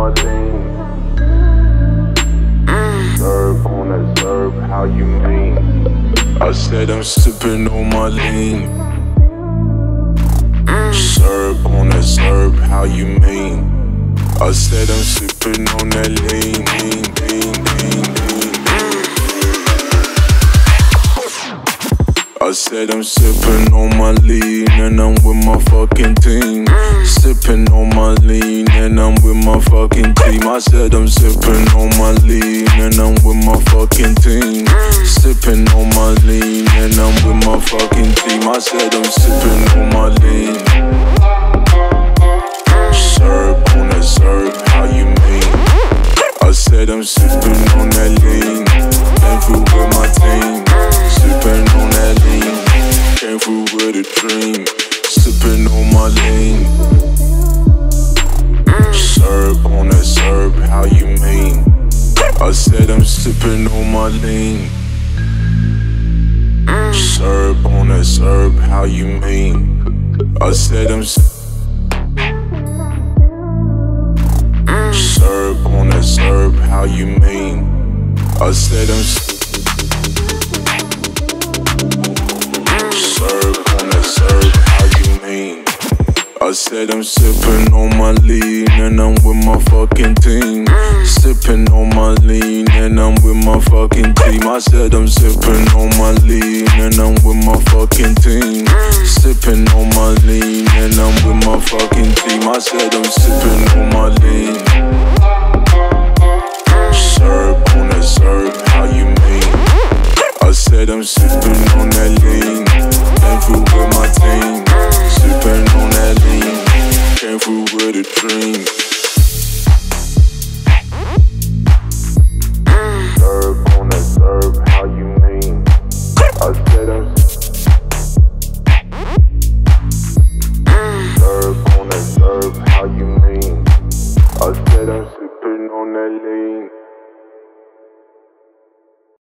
my lean. Serve on that serve, how you mean? I said I'm sipping on my lean. Serve on that serve, how you mean? I said I'm sipping on that lean, lean, lean, lean. I said I'm sipping on my lean and I'm with my fucking team. Sipping on my lean and I'm with my fucking team. I said I'm sipping on my lean and I'm with my fucking team. Sipping on my lean and I'm with my fucking team. I said I'm sipping on my lean. Serve on that serve, how you mean? I said I'm sipping on that lean. With my team. My lean. Serve on that serve, how you mean? I said I'm sipping on my lean. Serve on that serve, how you mean? I said I'm. s- Serve on that serve, how you mean? I said I'm. I said I'm sipping on my lean and I'm with my fucking team. Sipping on my lean and I'm with my fucking team. I said I'm sipping on my lean and I'm with my fucking team. Sipping on my lean and I'm with my fucking team. I said I'm sipping on my lean. Serve on that serve, how you mean? I said I'm sipping on that lean. With my team. Sipping on that lean. I'm sipping on that lean.